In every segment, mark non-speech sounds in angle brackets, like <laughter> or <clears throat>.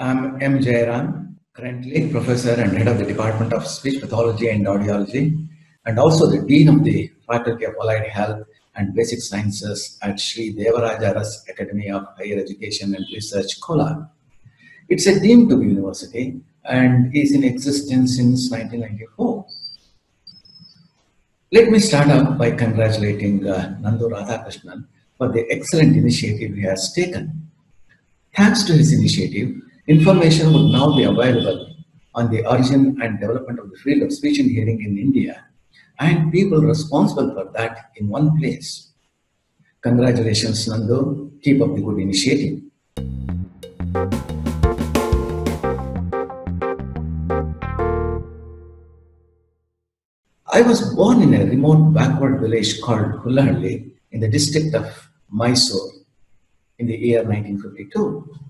I'm M. Jayaram, currently professor and head of the Department of Speech Pathology and Audiology, and also the Dean of the Faculty of Allied Health and Basic Sciences at Sri Devaraj Urs Academy of Higher Education and Research, Kolar. It's a deemed to be university and is in existence since 1994. Let me start off by congratulating uh, Nandu Radhakrishnan for the excellent initiative he has taken. Thanks to his initiative, information would now be available on the origin and development of the field of speech and hearing in India and people responsible for that in one place. Congratulations, Nando. Keep up the good initiative. I was born in a remote backward village called Hullahalli in the district of Mysore in the year 1952.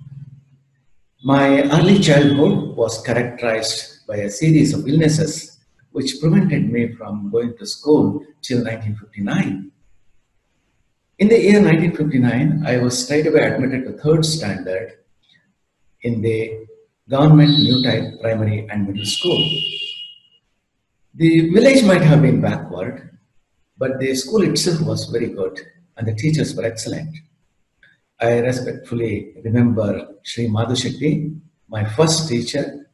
My early childhood was characterized by a series of illnesses which prevented me from going to school till 1959. In the year 1959, I was straight away admitted to third standard in the government new type primary and middle school. The village might have been backward, but the school itself was very good and the teachers were excellent. I respectfully remember Sri Madhu my first teacher,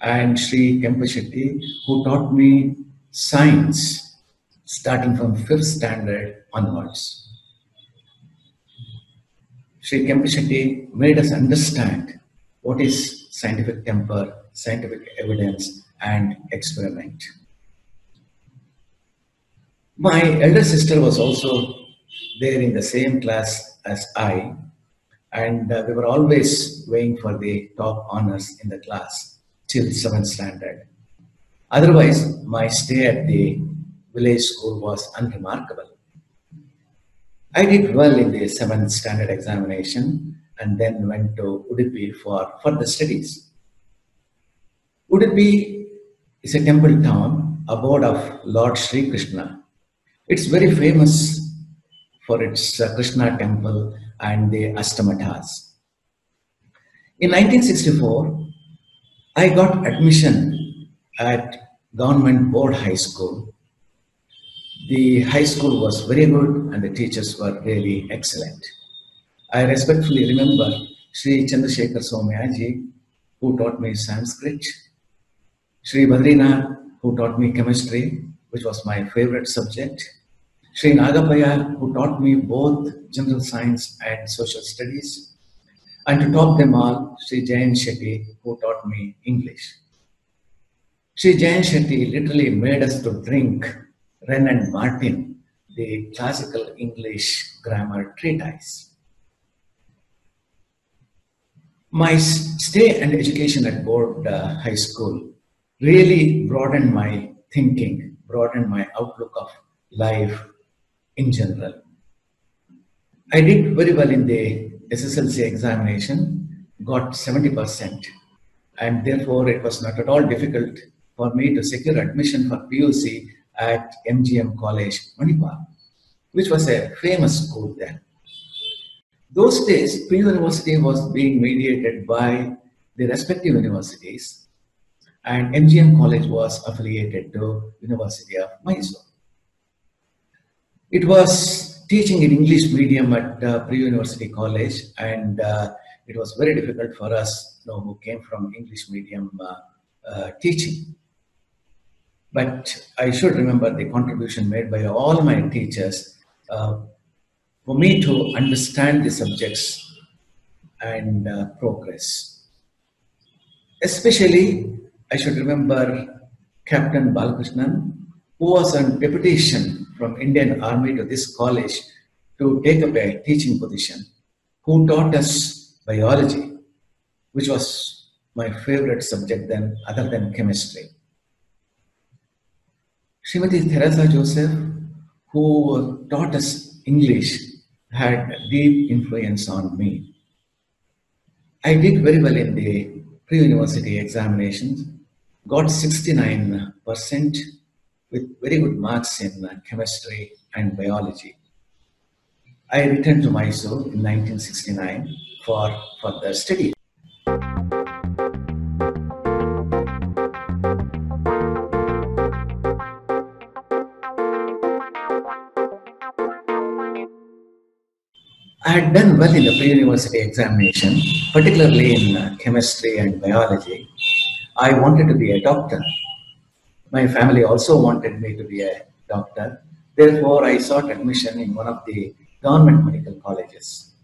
and Sri Kempa Shetty, who taught me science starting from fifth standard onwards. Sri Kempa Shetty made us understand what is scientific temper, scientific evidence, and experiment. My elder sister was also there in the same class as I, and uh, we were always weighing for the top honors in the class till seventh standard. Otherwise, my stay at the village school was unremarkable. I did well in the seventh standard examination and then went to Udupi for further studies. Udupi is a temple town, abode of Lord Sri Krishna. It's very famous for its uh, Krishna temple and the Astamathas. In 1964, I got admission at Government Board High School. The high school was very good and the teachers were really excellent. I respectfully remember Sri Chandrasekhar Somayaji, who taught me Sanskrit, Sri Badrinath, who taught me chemistry, which was my favorite subject, Sri Nagapaya, who taught me both general science and social studies, and to top them all, Sri Jayan Shetty, who taught me English. Sri Jayan Shetty literally made us to drink Wren and Martin, the classical English grammar treatise. My stay and education at Board uh, High School really broadened my thinking, broadened my outlook of life in general. I did very well in the SSLC examination, got 70%, and therefore it was not at all difficult for me to secure admission for PUC at MGM College, Manipal, which was a famous school then. Those days, pre-university was being mediated by the respective universities, and MGM College was affiliated to University of Mysore. It was teaching in English medium at uh, pre-university college, and uh, it was very difficult for us, you know, who came from English medium uh, uh teaching. But I should remember the contribution made by all my teachers uh, for me to understand the subjects and uh, progress. Especially, I should remember Captain Balakrishnan, who was on deputation from Indian Army to this college to take up a teaching position, who taught us biology, which was my favorite subject then, other than chemistry. Srimati Theresa Joseph, who taught us English, had deep influence on me. I did very well in the pre-university examinations, got 69% with very good marks in uh, chemistry and biology. I returned to Mysore in 1969 for further study. I had done well in the pre-university examination, particularly in uh, chemistry and biology. I wanted to be a doctor my family also wanted me to be a doctor. Therefore, I sought admission in one of the government medical colleges.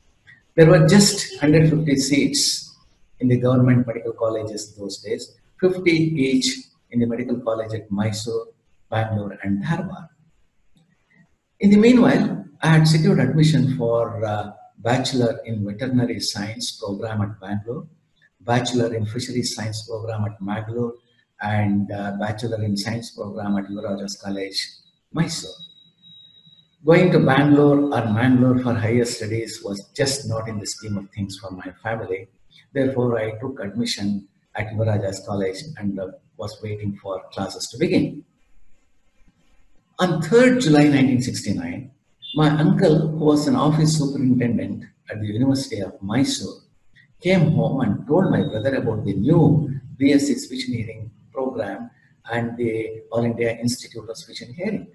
There were just 150 seats in the government medical colleges those days, 50 each in the medical college at Mysore, Bangalore, and Dharwad. In the meanwhile, I had secured admission for Bachelor in Veterinary Science program at Bangalore, Bachelor in Fisheries Science program at Mangalore, and uh, Bachelor in Science program at Yuvarajas College, Mysore. Going to Bangalore or Mangalore for higher studies was just not in the scheme of things for my family. Therefore, I took admission at Yuvarajas College and uh, was waiting for classes to begin. On 3rd July 1969, my uncle, who was an office superintendent at the University of Mysore, came home and told my brother about the new BSc Speech and Hearing program and the All India Institute of Speech and Hearing.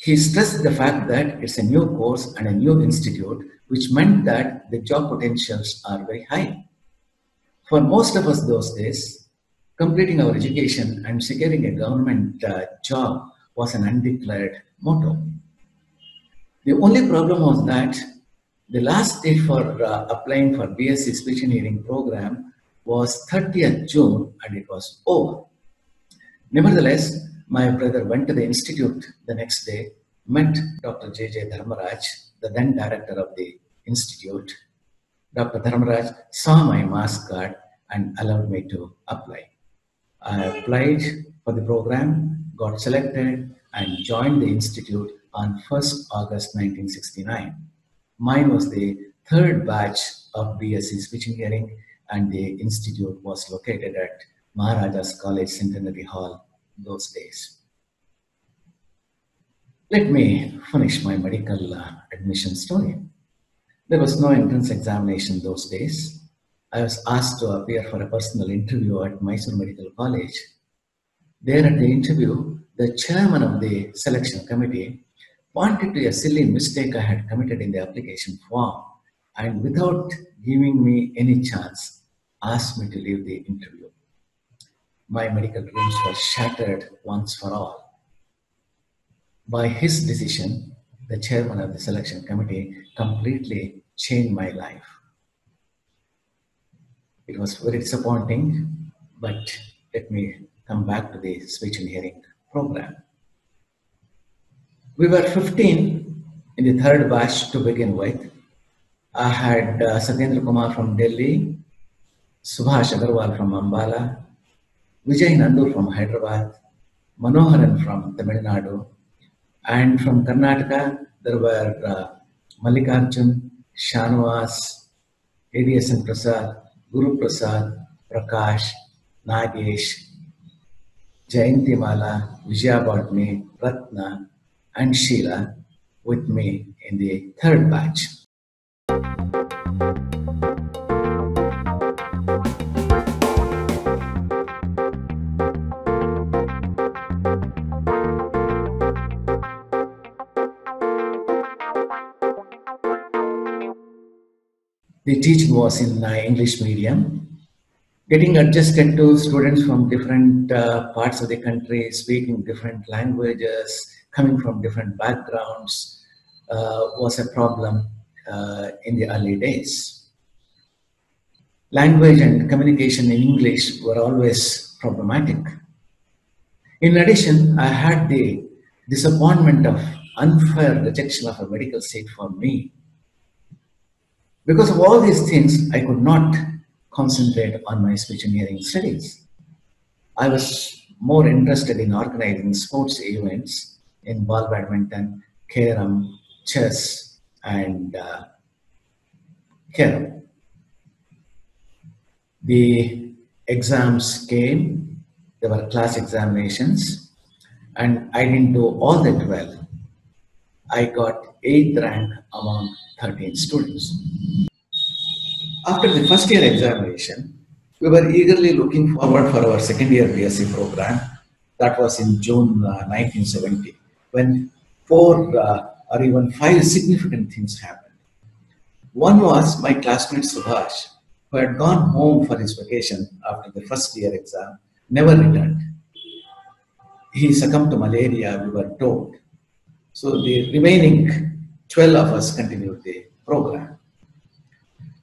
He stressed the fact that it's a new course and a new institute, which meant that the job potentials are very high. For most of us those days, completing our education and securing a government uh, job was an undeclared motto. The only problem was that the last date for uh, applying for BSc Speech and Hearing program was 30th June and it was over. Nevertheless, my brother went to the institute the next day, met Dr. J.J. Dharmaraj, the then director of the institute. Dr. Dharmaraj saw my mask card and allowed me to apply. I applied for the program, got selected, and joined the institute on 1st August 1969. Mine was the third batch of BSc Speech and Hearing, and the institute was located at Maharajas College Centenary Hall those days. Let me finish my medical uh, admission story. There was no entrance examination those days. I was asked to appear for a personal interview at Mysore Medical College. There at the interview, the chairman of the selection committee pointed to a silly mistake I had committed in the application form and without giving me any chance, asked me to leave the interview. My medical dreams were shattered once for all. By his decision, the chairman of the selection committee completely changed my life. It was very disappointing, but let me come back to the speech and hearing program. We were 15 in the third batch to begin with. I had uh, Satyendra Kumar from Delhi, Subhash Agarwal from Ambala, Vijay Nandu from Hyderabad, Manoharan from Tamil Nadu, and from Karnataka there were uh, Mallikarjun, Shanwas, ADSN Prasad, Guru Prasad, Prakash, Nagesh, Jayanti Mala, Vijaya Bhatni, Ratna, and Sheila with me in the third batch. The teaching was in uh, English medium. Getting adjusted to students from different uh, parts of the country, speaking different languages, coming from different backgrounds uh, was a problem uh, in the early days. Language and communication in English were always problematic. In addition, I had the disappointment of unfair rejection of a medical seat for me. Because of all these things, I could not concentrate on my speech and hearing studies. I was more interested in organizing sports events in ball badminton, carom, chess, and uh, carom. The exams came, there were class examinations, and I didn't do all that well. I got 8th rank among 13 students. After the first year examination, we were eagerly looking forward for our second year BSc program. That was in June uh, 1970 when four uh, or even five significant things happened. One was my classmate Subhash, who had gone home for his vacation after the first year exam, never returned. He succumbed to malaria, we were told. So the remaining 12 of us continued the program.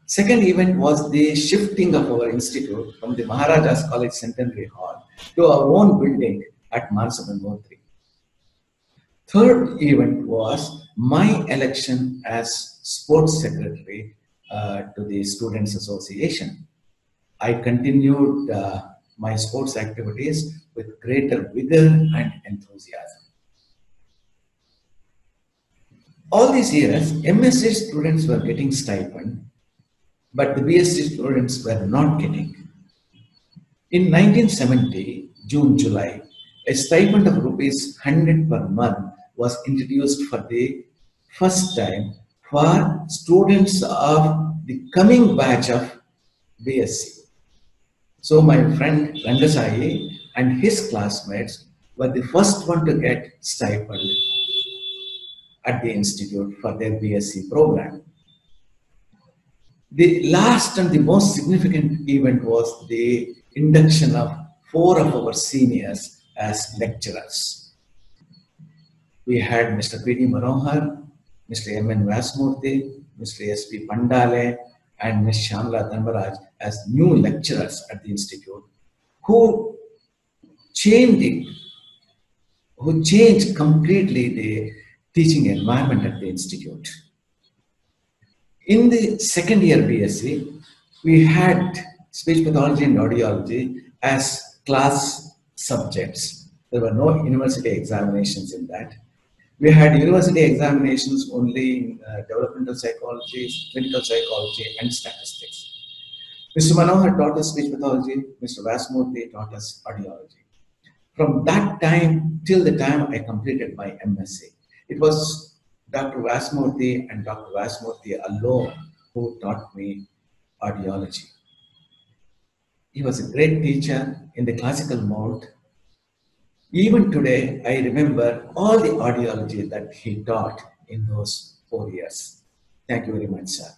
Second event was the shifting of our institute from the Maharaja's College Centenary Hall to our own building at Manasagangotri. Third event was my election as sports secretary uh, to the Students Association. I continued uh, my sports activities with greater vigor and enthusiasm. All these years, MSc students were getting stipend, but the BSc students were not getting. In 1970, June, July, a stipend of rupees 100 per month was introduced for the first time for students of the coming batch of BSc. So my friend Rangasai and his classmates were the first one to get stipend at the institute for their BSc program. The last and the most significant event was the induction of four of our seniors as lecturers. We had Mr. P.D. Manohar, Mr. M.N. Vyasmurthy, Mr. S.P. Pandale, and Ms. Shamla Dhanbaraj as new lecturers at the institute who changed who changed completely the teaching environment at the institute. In the second year BSc, we had speech pathology and audiology as class subjects. There were no university examinations in that. We had university examinations only in uh, developmental psychology, clinical psychology, and statistics. Mr. Manohar taught us speech pathology, Mr. Vyasmurthy taught us audiology. From that time till the time I completed my MSc, it was Dr. Vyasmurthy and Dr. Vyasmurthy alone who taught me audiology. He was a great teacher in the classical mode even today, I remember all the audiology that he taught in those four years. Thank you very much, sir.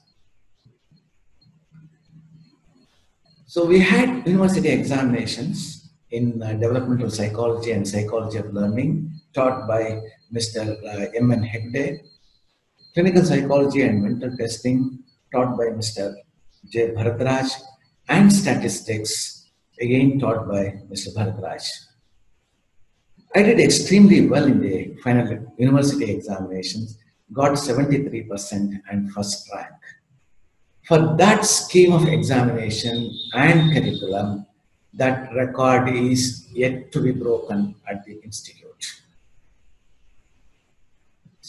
So we had university examinations in uh, developmental psychology and psychology of learning taught by Mr. Uh, M.N. Hegde, clinical psychology and mental testing taught by Mr. J. Bharadraj, and statistics again taught by Mr. Bharadraj. I did extremely well in the final university examinations, got 73% and first rank. For that scheme of examination and curriculum, that record is yet to be broken at the institute.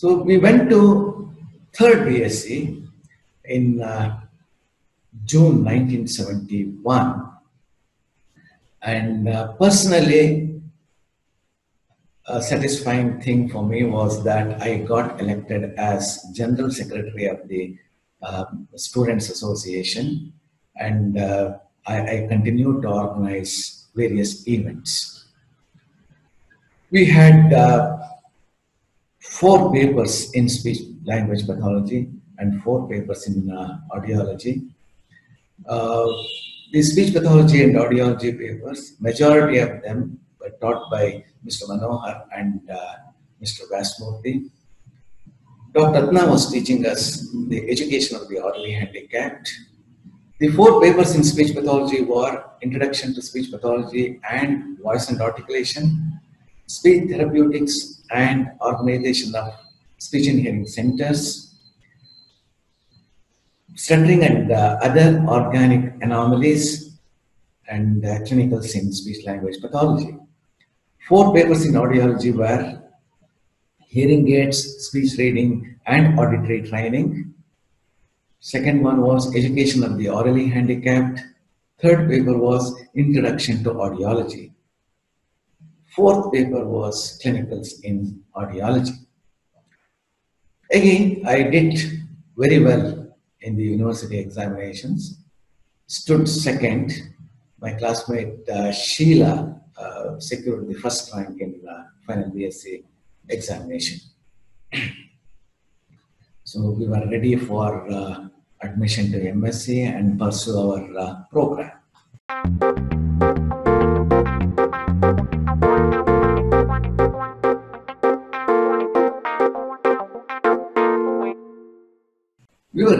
So we went to third BSc in uh, June 1971. And uh, personally, a satisfying thing for me was that I got elected as General Secretary of the um, Students Association and uh, I, I continued to organize various events. We had uh, four papers in speech language pathology and four papers in uh, audiology. Uh, the speech pathology and audiology papers, majority of them were taught by Mr. Manohar and uh, Mr. Vyasmurthy. Dr. Ratna was teaching us the education of the orally handicapped. The four papers in speech pathology were Introduction to Speech Pathology and Voice and Articulation, Speech Therapeutics and Organization of Speech and Hearing Centers, Stuttering and uh, Other Organic Anomalies, and uh, Clinicals in Speech Language Pathology. Four papers in audiology were hearing aids, speech reading, and auditory training. Second one was education of the orally handicapped. Third paper was introduction to audiology. Fourth paper was clinicals in audiology. Again, I did very well in the university examinations. Stood second. My classmate uh, Sheila uh, secured the first rank in uh, final BSc examination. <clears throat> So we were ready for uh, admission to MSc and pursue our uh, program.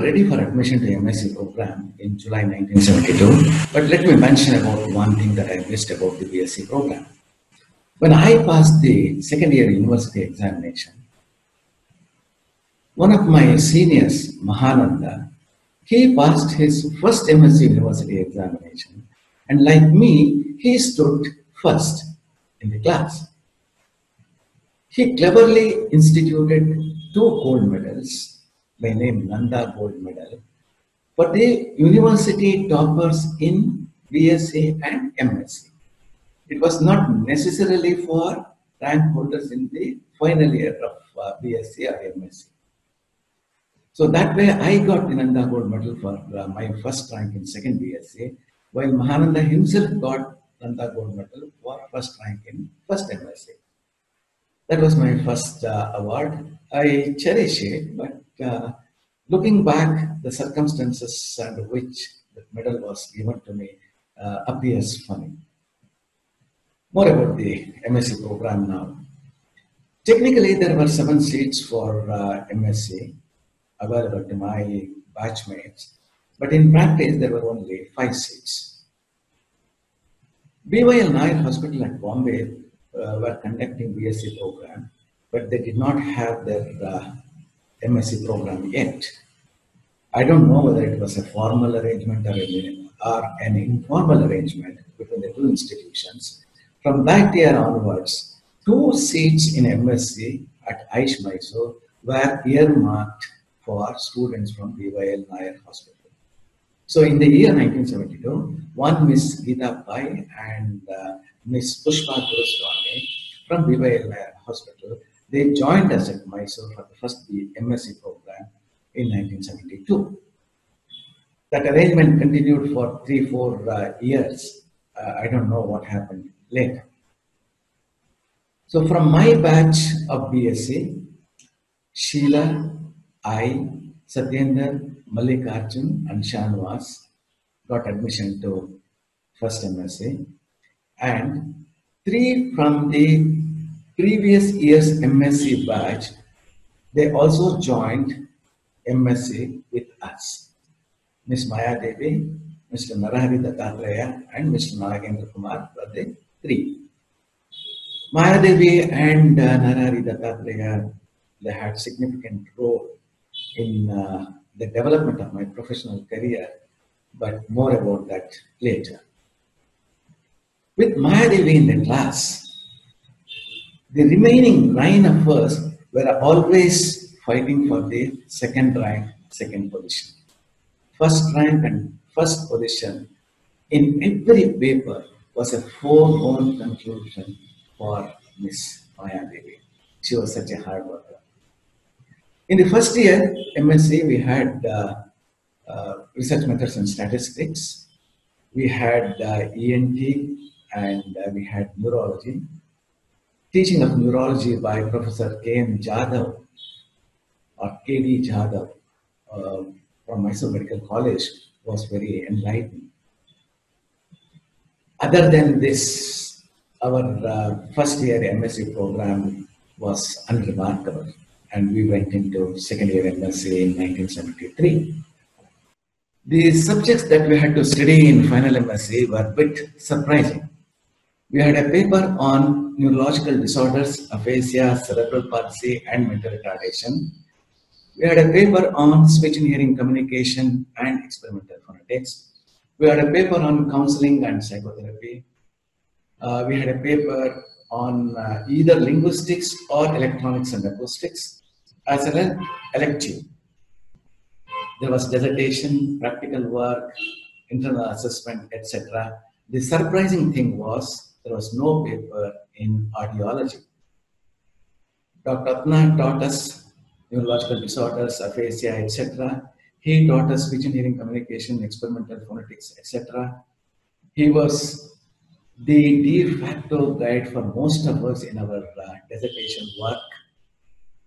Ready for admission to MSc program in July 1972, but let me mention about one thing that I missed about the BSc program. When I passed the second year university examination, one of my seniors, Mahananda, he passed his first MSc university examination, and like me, he stood first in the class. He cleverly instituted two gold medals by name Nanda Gold Medal for the university toppers in BSc and MSc. It was not necessarily for rank holders in the final year of uh, BSc or MSc. So that way I got the Nanda Gold Medal for uh, my first rank in second BSc, while Mahananda himself got Nanda Gold Medal for first rank in first MSc. That was my first uh, award. I cherish it, but uh, looking back, the circumstances under which the medal was given to me uh, appears funny. More about the MSc program now. Technically, there were seven seats for uh, MSc available to my batchmates, but in practice, there were only five seats. BYL Nair Hospital at Bombay uh, were conducting BSc program, but they did not have their uh, MSc program yet. I don't know whether it was a formal arrangement or an, or an informal arrangement between the two institutions. From that year onwards, two seats in MSc at AIISH Mysore were earmarked for students from BYL Nair Hospital. So in the year 1972, one Miss Geeta Pai and uh, Miss Pushpa Duraswamy from BYL Nair Hospital, they joined us at Mysore for the first MSc program in 1972. That arrangement continued for three, four uh, years. Uh, I don't know what happened later. So from my batch of BSc, Sheila, I, Satyendra, Mallikarjun, and Shanwas got admission to first MSc, and three from the previous year's MSc batch, they also joined MSc with us. Ms. Maya Devi, Mr. Narahari Dattatreya, and Mr. Nagendra Kumar were the three. Maya Devi and uh, Narahari Dattatreya, they had significant role in uh, the development of my professional career, but more about that later. With Maya Devi in the class, the remaining nine of us were always fighting for the second rank, second position. First rank and first position in every paper was a foregone conclusion for Miss Maya Devi. She was such a hard worker. In the first year, MSc, we had uh, uh, research methods and statistics. We had uh, ENT and uh, we had neurology. Teaching of neurology by Professor K.M. Jadhav or K.D. Jadhav uh, from Mysore Medical College was very enlightening. Other than this, our uh, first year MSc program was unremarkable and we went into second year MSc in 1973. The subjects that we had to study in final MSc were a bit surprising. We had a paper on neurological disorders, aphasia, cerebral palsy, and mental retardation. We had a paper on speech and hearing communication and experimental phonetics. We had a paper on counseling and psychotherapy. Uh, we had a paper on uh, either linguistics or electronics and acoustics as an elective. There was dissertation, practical work, internal assessment, etc. The surprising thing was there was no paper in audiology. Dr. Ratna taught us neurological disorders, aphasia, etc. He taught us and hearing communication, experimental phonetics, etc. He was the de facto guide for most of us in our uh, dissertation work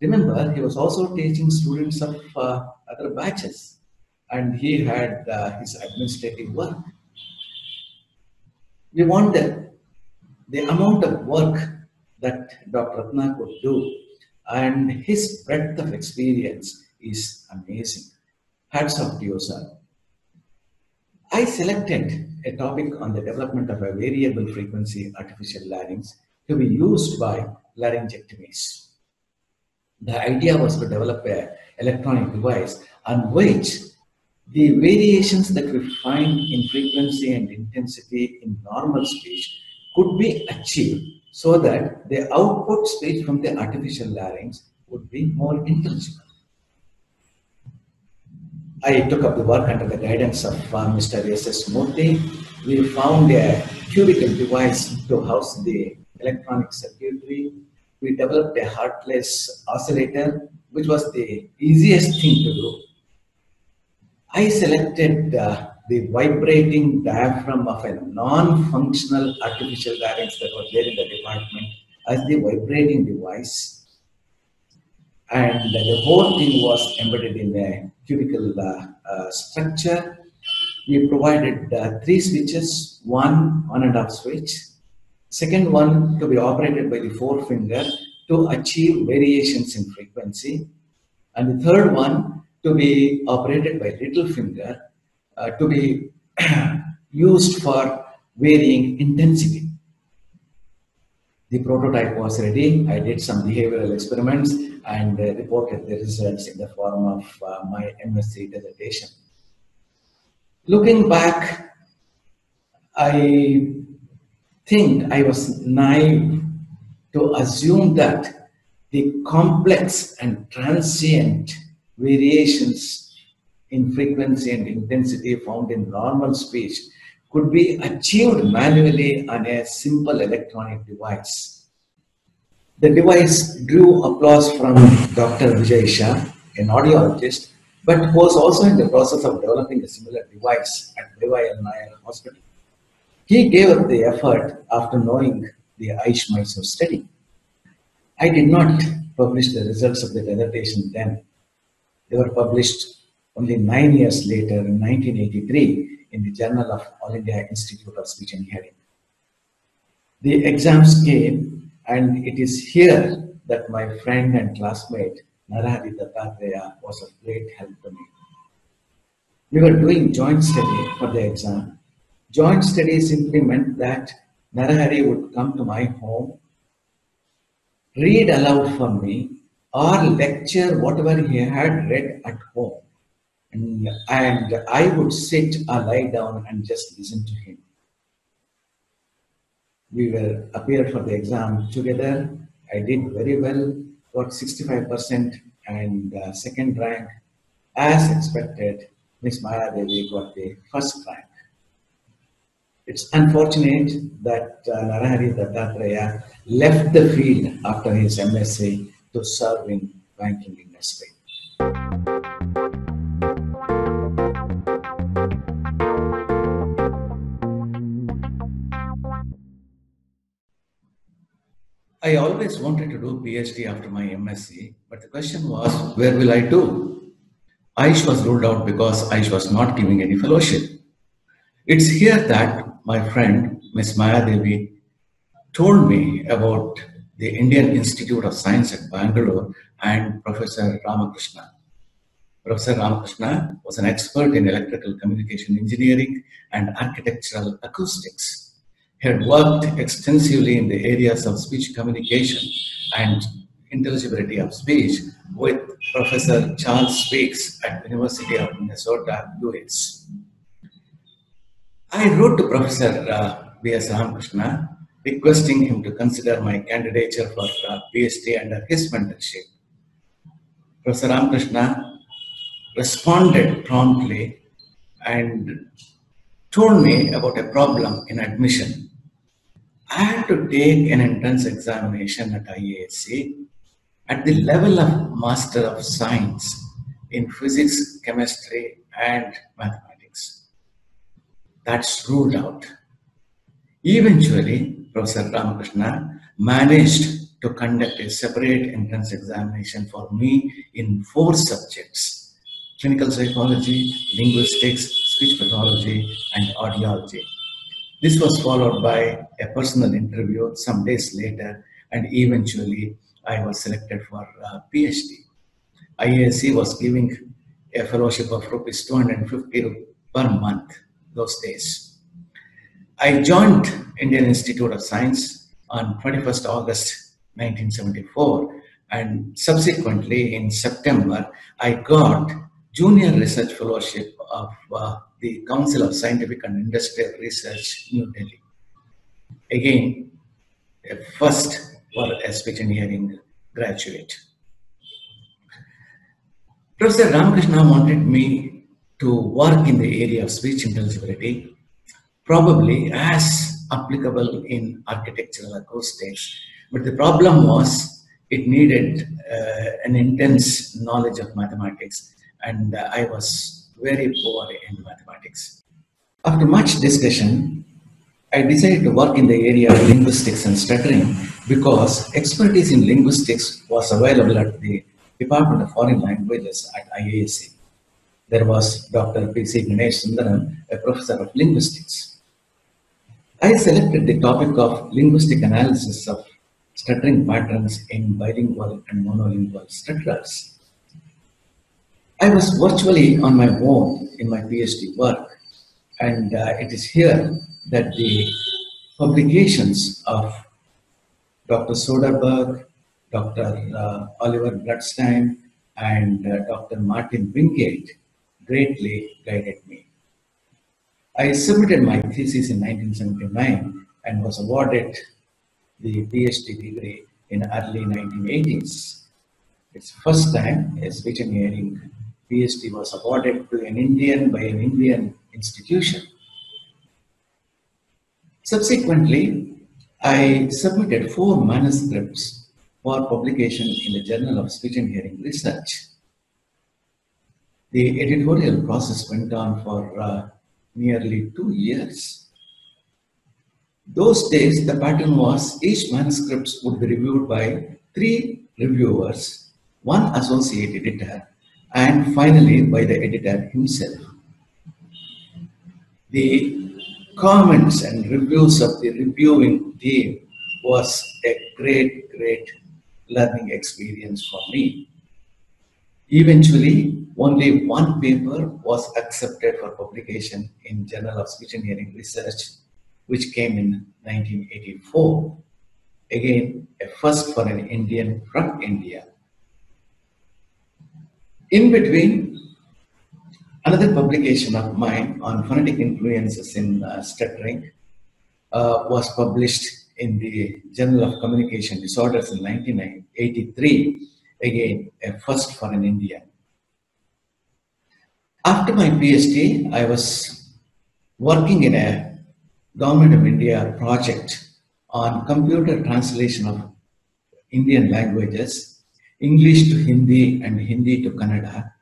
Remember, he was also teaching students of uh, other batches and he had uh, his administrative work. We wonder the amount of work that Dr. Ratna could do and his breadth of experience is amazing. Hats off to you, sir. I selected a topic on the development of a variable frequency artificial larynx to be used by laryngectomees. The idea was to develop an electronic device on which the variations that we find in frequency and intensity in normal speech could be achieved so that the output speech from the artificial larynx would be more intelligible. I took up the work under the guidance of uh, Mr. S.S. Murthy. We found a cubical device to house the electronic circuitry. We developed a Hartley oscillator, which was the easiest thing to do. I selected uh, the vibrating diaphragm of a non-functional artificial larynx that was there in the department as the vibrating device. And the whole thing was embedded in a cubical uh, uh, structure. We provided uh, three switches, one on and off switch, second one to be operated by the forefinger to achieve variations in frequency, and the third one to be operated by little finger uh, to be <clears throat> used for varying intensity. The prototype was ready. I did some behavioral experiments and uh, reported the results in the form of uh, my MSc dissertation. Looking back, I think I was naive to assume that the complex and transient variations in frequency and intensity found in normal speech could be achieved manually on a simple electronic device. The device drew applause from Dr. Vijay Shah, an audiologist, but was also in the process of developing a similar device at Devi Nair Hospital. He gave up the effort after knowing the AIISH Mysore study. I did not publish the results of the dissertation then. They were published only nine years later in 1983 in the Journal of All India Institute of Speech and Hearing. The exams came and it is here that my friend and classmate Narahari Dattatreya was of great help to me. We were doing joint study for the exam. Joint study simply meant that Narahari would come to my home, read aloud for me, or lecture whatever he had read at home. And, I would sit or lie down and just listen to him. We were appeared for the exam together. I did very well, got 65% and uh, second rank. As expected, Miss Maya Devi got the first rank. It's unfortunate that uh, Narahari Dattatreya left the field after his MSc to serve in banking industry. I always wanted to do PhD after my MSc, but the question was, where will I do? AIISH was ruled out because AIISH was not giving any fellowship. It's here that my friend, Miss Maya Devi, told me about the Indian Institute of Science at Bangalore and Professor Ramakrishna. Professor Ramakrishna was an expert in electrical communication engineering and architectural acoustics had worked extensively in the areas of speech communication and intelligibility of speech with Professor Charles Speakes at University of Minnesota, Duluth. I wrote to Professor uh, B.S. Ramakrishna requesting him to consider my candidature for uh, PhD under his mentorship. Professor Ramakrishna responded promptly and told me about a problem in admission I had to take an entrance examination at IISc at the level of Master of Science in Physics, Chemistry, and Mathematics. That's ruled out. Eventually, Professor Ramakrishna managed to conduct a separate entrance examination for me in four subjects clinical psychology, linguistics, speech pathology, and audiology. This was followed by a personal interview some days later, and eventually I was selected for uh, a PhD. IISc was giving a fellowship of rupees 250 per month those days. I joined Indian Institute of Science on 21st August 1974 and subsequently in September I got junior research fellowship of uh, the Council of Scientific and Industrial Research, New Delhi. Again, a first for a speech engineering graduate. Professor Ramakrishna wanted me to work in the area of speech intelligibility, probably as applicable in architectural acoustics. But the problem was it needed uh, an intense knowledge of mathematics, and I was very poor in mathematics. After much discussion, I decided to work in the area of linguistics and stuttering because expertise in linguistics was available at the Department of Foreign Languages at IISc. There was Dr. P.C. Ganesh Sundaram, a professor of linguistics. I selected the topic of linguistic analysis of stuttering patterns in bilingual and monolingual stutterers. I was virtually on my own in my PhD work, and uh, it is here that the publications of Dr. Soderberg, Dr. Uh, Oliver Bloodstein, and uh, Dr. Marcel Wingate greatly guided me. I submitted my thesis in 1979 and was awarded the PhD degree in early 1980s. It's first time a speech engineering PhD was awarded to an Indian by an Indian institution. Subsequently, I submitted four manuscripts for publication in the Journal of Speech and Hearing Research. The editorial process went on for uh, nearly two years. Those days, the pattern was each manuscript would be reviewed by three reviewers, one associate editor, and finally by the editor himself. The comments and reviews of the reviewing team was a great, great learning experience for me. Eventually, only one paper was accepted for publication in Journal of Hearing Research, which came in 1984. Again, a first for an Indian from India. In between, Another publication of mine on phonetic influences in uh, stuttering uh, was published in the Journal of Communication Disorders in 1983. Again, a first for an Indian. After my PhD, I was working in a Government of India project on computer translation of Indian languages, English to Hindi and Hindi to Kannada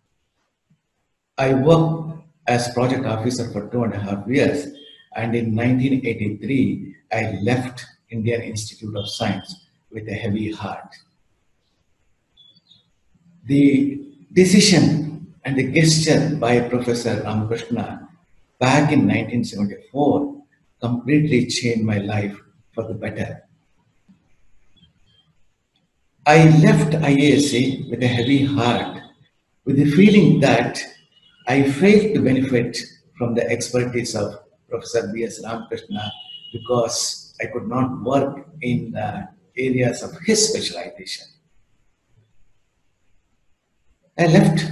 I worked as project officer for two and a half years, and in 1983, I left Indian Institute of Science with a heavy heart. The decision and the gesture by Professor Ramakrishna back in 1974 completely changed my life for the better. I left IISc with a heavy heart, with the feeling that I failed to benefit from the expertise of Professor B.S. Ramakrishna because I could not work in the areas of his specialization. I left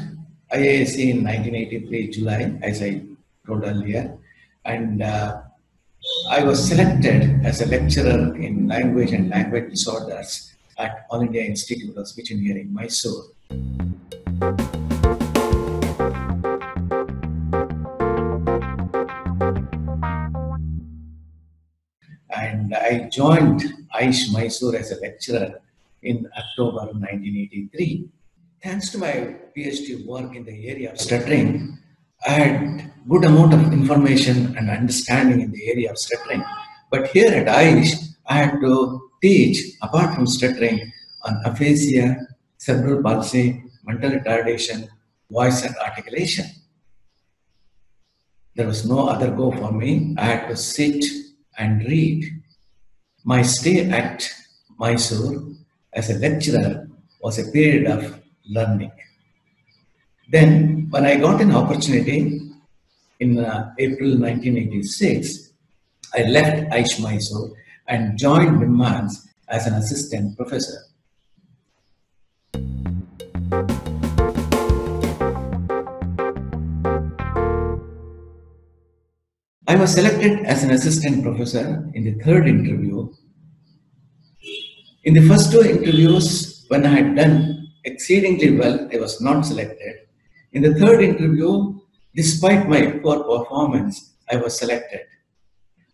IISc in 1983 July, as I told earlier, and uh, I was selected as a lecturer in language and language disorders at All India Institute of Speech and Hearing, Mysore. and I joined AIISH Mysore as a lecturer in October 1983. Thanks to my PhD work in the area of stuttering, I had good amount of information and understanding in the area of stuttering. But here at AIISH, I had to teach, apart from stuttering, on aphasia, cerebral palsy, mental retardation, voice and articulation. There was no other go for me. I had to sit and read. My stay at Mysore as a lecturer was a period of learning. Then, when I got an opportunity in uh, April 1986, I left AIISH Mysore and joined NIMHANS as an assistant professor. I was selected as an assistant professor in the third interview. In the first two interviews, when I had done exceedingly well, I was not selected. In the third interview, despite my poor performance, I was selected.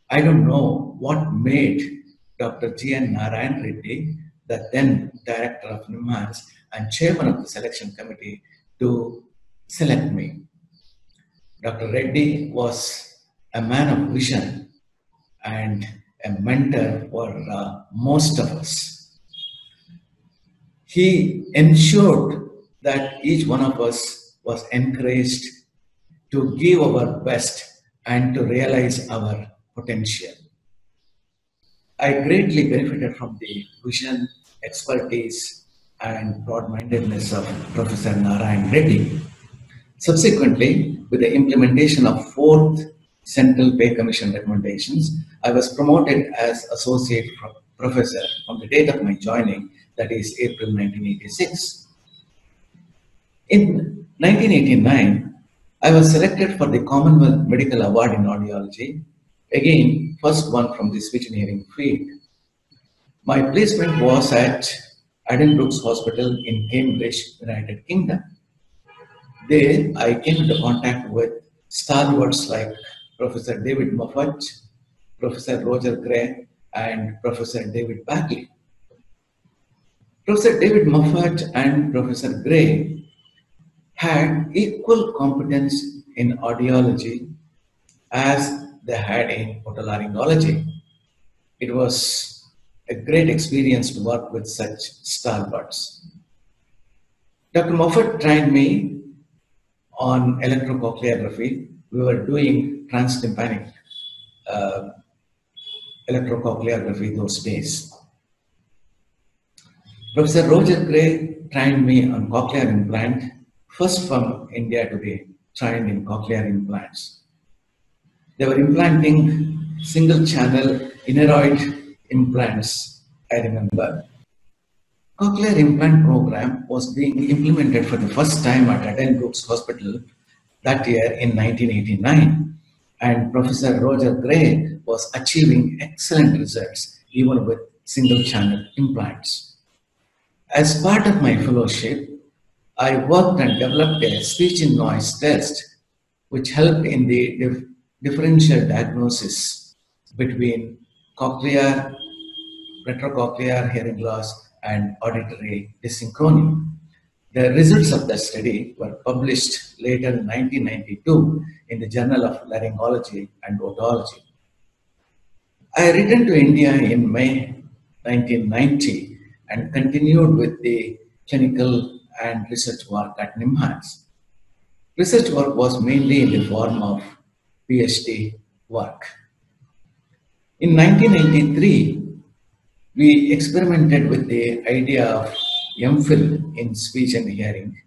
I don't know what made Dr. G.N. Narayan Reddy, the then director of NIMHANS and chairman of the selection committee, to select me. Dr. Reddy was a man of vision and a mentor for uh, most of us. He ensured that each one of us was encouraged to give our best and to realize our potential. I greatly benefited from the vision, expertise, and broad-mindedness of Professor Narayan Reddy. Subsequently, with the implementation of fourth Central Pay Commission recommendations, I was promoted as associate professor from the date of my joining, that is April 1986. In 1989, I was selected for the Commonwealth Medical Award in Audiology, again, first one from the speech and hearing field. My placement was at Addenbrooke's Hospital in Cambridge, United Kingdom. There, I came into contact with stalwarts like Professor David Moffat, Professor Roger Gray, and Professor David Baguley. Professor David Moffat and Professor Gray had equal competence in audiology as they had in otolaryngology. It was a great experience to work with such stalwarts. Dr. Moffat trained me on electrocochleography. We were doing transtympanic uh, electrocochleography those days. Professor Roger Gray trained me on cochlear implant, first from India to be trained in cochlear implants. They were implanting single channel Ineraid implants, I remember. Cochlear implant program was being implemented for the first time at Addenbrooke's Hospital that year in 1989 and Professor Roger Gray was achieving excellent results even with single channel implants. As part of my fellowship, I worked and developed a speech in noise test which helped in the differential diagnosis between cochlear, retrocochlear hearing loss and auditory dyssynchrony. The results of the study were published later in 1992 in the Journal of Laryngology and Otology. I returned to India in May 1990 and continued with the clinical and research work at NIMHANS. Research work was mainly in the form of PhD work. In 1993, we experimented with the idea of MPhil in speech and hearing.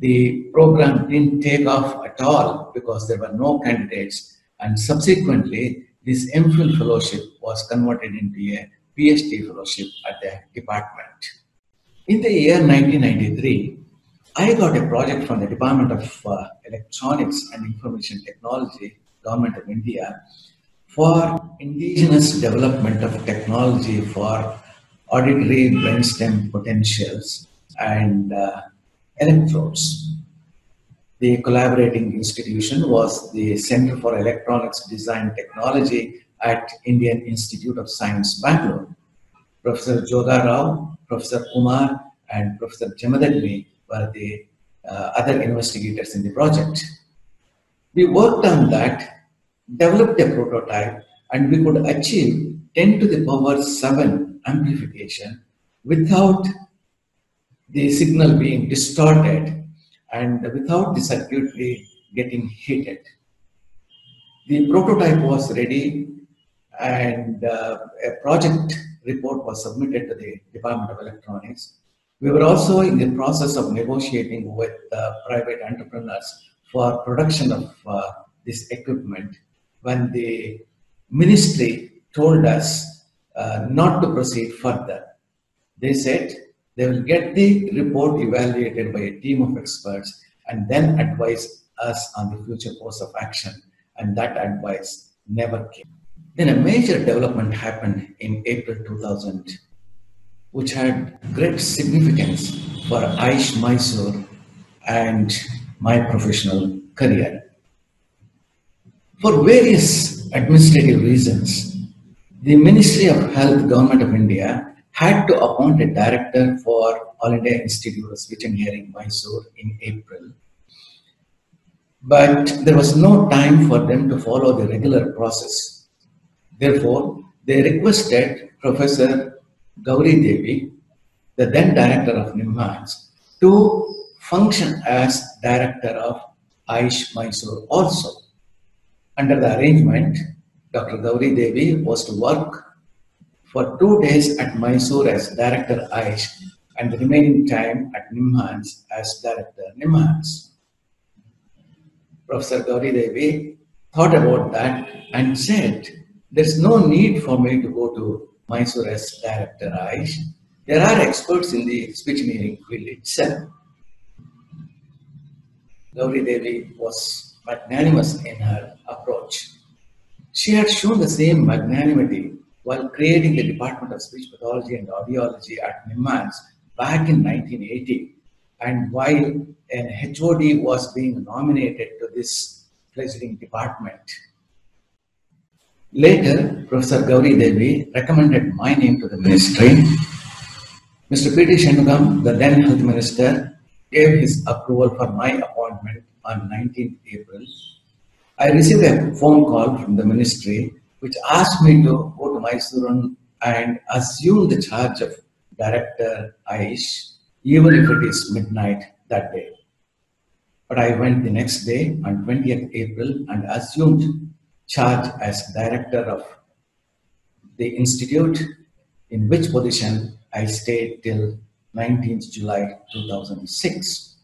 The program didn't take off at all because there were no candidates and subsequently this MPhil fellowship was converted into a PhD fellowship at the department. In the year 1993, I got a project from the Department of uh, Electronics and Information Technology, Government of India, for indigenous development of technology for auditory brainstem potentials and uh, electrodes. The collaborating institution was the Center for Electronics Design Technology at Indian Institute of Science, Bangalore. Professor Joga Rao, Professor Kumar, and Professor Jamadagni were the uh, other investigators in the project. We worked on that, developed a prototype, and we could achieve 10 to the power 7 amplification without the signal being distorted and without the circuitry getting heated. The prototype was ready and uh, a project report was submitted to the Department of Electronics. We were also in the process of negotiating with uh, private entrepreneurs for production of uh, this equipment when the ministry told us uh, not to proceed further. They said they will get the report evaluated by a team of experts and then advise us on the future course of action. And that advice never came. Then a major development happened in April 2000, which had great significance for AIISH Mysore and my professional career. For various administrative reasons, the Ministry of Health, Government of India, had to appoint a director for All India Institute of Speech and Hearing, Mysore, in April. But there was no time for them to follow the regular process. Therefore, they requested Professor Gauri Devi, the then director of NIMHANS, to function as director of AIISH Mysore also. Under the arrangement, Dr. Gauri Devi was to work for two days at Mysore as Director AIISH and the remaining time at NIMHANS as Director NIMHANS. Professor Gauri Devi thought about that and said, there's no need for me to go to Mysore as Director AIISH. There are experts in the speech engineering field itself. Gauri Devi was magnanimous in her approach. She had shown the same magnanimity while creating the Department of Speech Pathology and Audiology at NIMHANS back in 1980 and while an HOD was being nominated to this fledgling department. Later, Professor Gauri Devi recommended my name to the ministry. Mr. P.T. Shanmugam, the then health minister, gave his approval for my appointment on 19th April. I received a phone call from the ministry which asked me to go to Mysore and assume the charge of Director AIISH, even if it is midnight that day. But I went the next day on 20th April and assumed charge as Director of the Institute, in which position I stayed till 19th July 2006.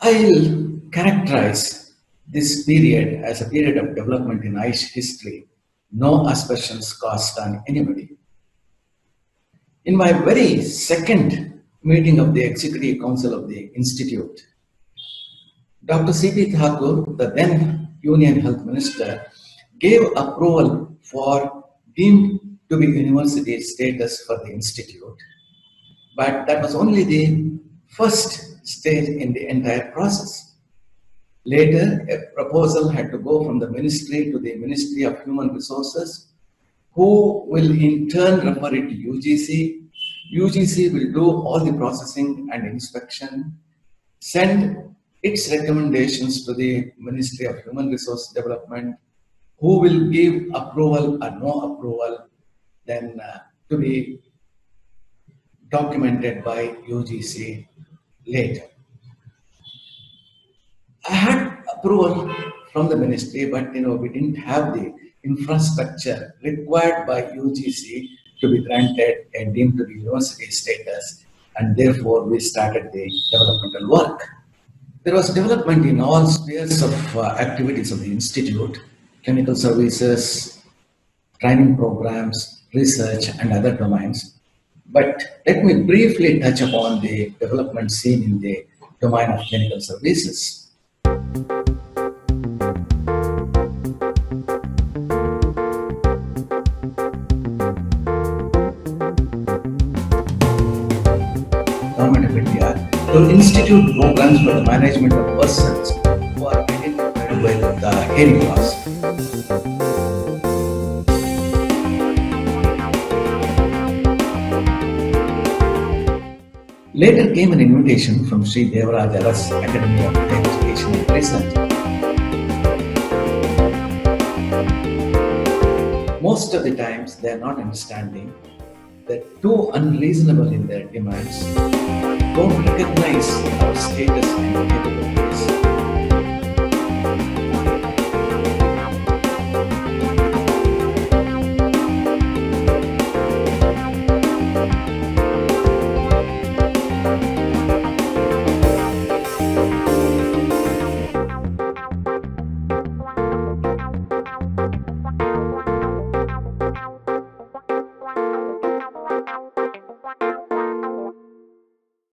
I'll characterize this period as a period of development in AIISH history, no aspersions cast on anybody. In my very second meeting of the Executive Council of the Institute, Dr. C.P. Thakur, the then Union Health Minister, gave approval for deemed to be university status for the institute. But that was only the first stage in the entire process. Later, a proposal had to go from the ministry to the Ministry of Human Resources, who will in turn refer it to UGC. UGC will do all the processing and inspection, send its recommendations to the Ministry of Human Resource Development, who will give approval or no approval, then uh, to be documented by UGC later. I had approval from the ministry, but you know we didn't have the infrastructure required by UGC to be granted a deemed to be university status, and therefore we started the developmental work. There was development in all spheres of uh, activities of the institute, clinical services, training programs, research, and other domains. But let me briefly touch upon the development seen in the domain of clinical services. To institute programs for the management of persons who are identified with uh, hearing loss. Later came an invitation from Sri Devaraj Urs Academy of Education and Research. Most of the times they are not understanding they're too unreasonable in their demands, don't recognize our status and capability.